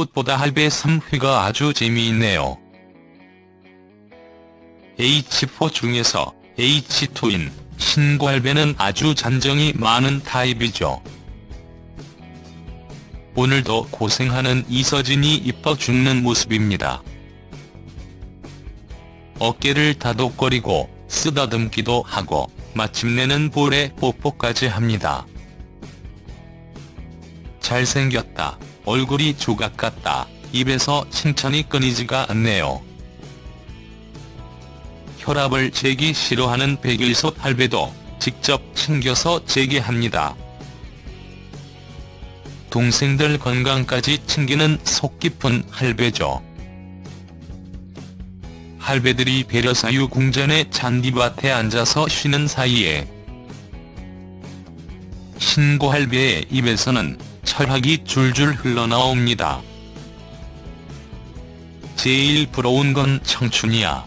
꽃보다 할배 3회가 아주 재미있네요. H4 중에서 H2인 신고할배는 아주 잔정이 많은 타입이죠. 오늘도 고생하는 이서진이 이뻐 죽는 모습입니다. 어깨를 다독거리고 쓰다듬기도 하고 마침내는 볼에 뽀뽀까지 합니다. 잘생겼다, 얼굴이 조각 같다, 입에서 칭찬이 끊이지가 않네요. 혈압을 재기 싫어하는 백일섭 할배도 직접 챙겨서 재기합니다. 동생들 건강까지 챙기는 속 깊은 할배죠. 할배들이 배려사유 궁전의 잔디밭에 앉아서 쉬는 사이에 신고 할배의 입에서는 철학이 줄줄 흘러나옵니다. 제일 부러운 건 청춘이야.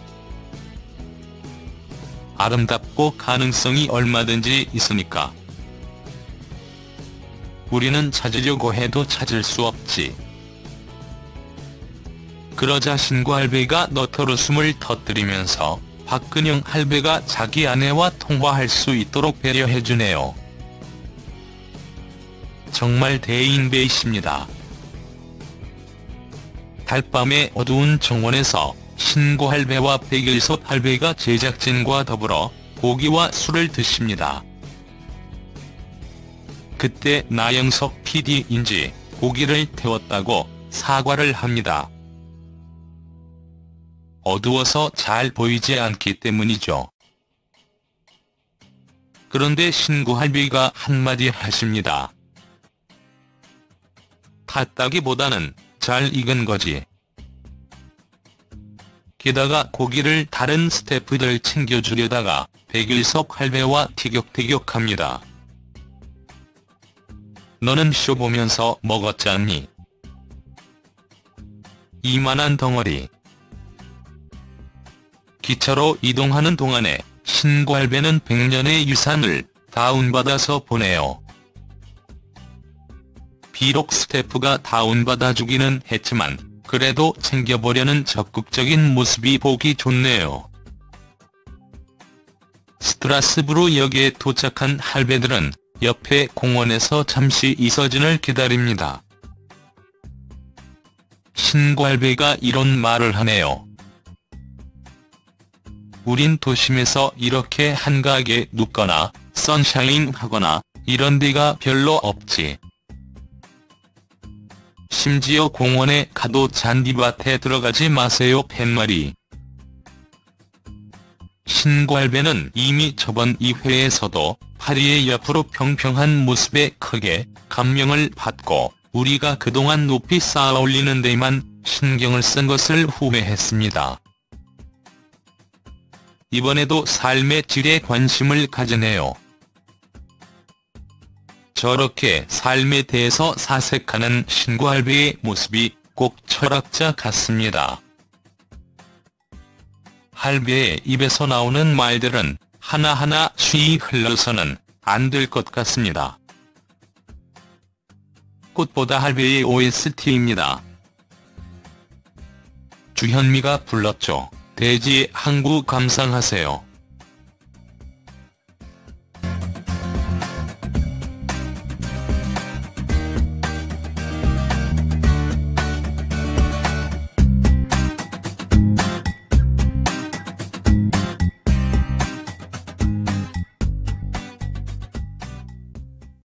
아름답고 가능성이 얼마든지 있으니까. 우리는 찾으려고 해도 찾을 수 없지. 그러자 신고 할배가 너터로 숨을 터뜨리면서 박근영 할배가 자기 아내와 통화할 수 있도록 배려해주네요. 정말 대인배이십니다. 달밤의 어두운 정원에서 신고 할 배와 백일섭 할배가 제작진과 더불어 고기와 술을 드십니다. 그때 나영석 PD인지 고기를 태웠다고 사과를 합니다. 어두워서 잘 보이지 않기 때문이죠. 그런데 신고 할배가 한마디 하십니다. 탔다기보다는 잘 익은 거지. 게다가 고기를 다른 스태프들 챙겨주려다가 백일섭 할배와 티격태격합니다. 너는 쇼 보면서 먹었잖니? 이만한 덩어리. 기차로 이동하는 동안에 신고 할배는 백년의 유산을 다운받아서 보내요. 비록 스태프가 다운받아 주기는 했지만 그래도 챙겨보려는 적극적인 모습이 보기 좋네요. 스트라스부르 역에 도착한 할배들은 옆에 공원에서 잠시 이서진을 기다립니다. 신고 할배가 이런 말을 하네요. 우린 도심에서 이렇게 한가하게 눕거나 선샤인 하거나 이런 데가 별로 없지. 심지어 공원에 가도 잔디밭에 들어가지 마세요 팻말이. 신고 할배는 이미 저번 2회에서도 파리의 옆으로 평평한 모습에 크게 감명을 받고 우리가 그동안 높이 쌓아 올리는 데만 신경을 쓴 것을 후회했습니다. 이번에도 삶의 질에 관심을 가지네요. 저렇게 삶에 대해서 사색하는 신고 할배의 모습이 꼭 철학자 같습니다. 할배의 입에서 나오는 말들은 하나하나 쉬이 흘러서는 안 될 것 같습니다. 꽃보다 할배의 OST입니다. 주현미가 불렀죠. 대지 항구 감상하세요.